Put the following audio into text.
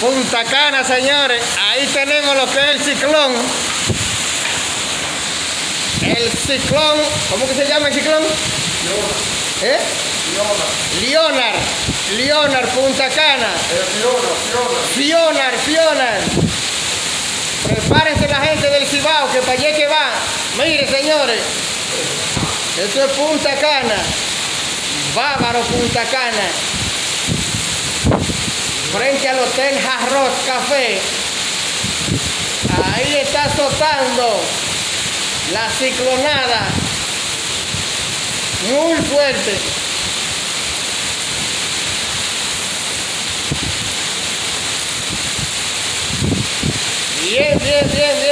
Punta Cana, señores. Ahí tenemos lo que es el ciclón. El ciclón, ¿cómo que se llama el ciclón? ¿Eh? Leonard. Leonard, Punta Cana. Fionar, Fionar. Prepárense la gente del Cibao, que para allá que va. Mire, señores. Esto es Punta Cana. Bávaro, Punta Cana. Frente al Hotel Jarros Café. Ahí está azotando la ciclonada. Muy fuerte. Bien, bien, bien, bien.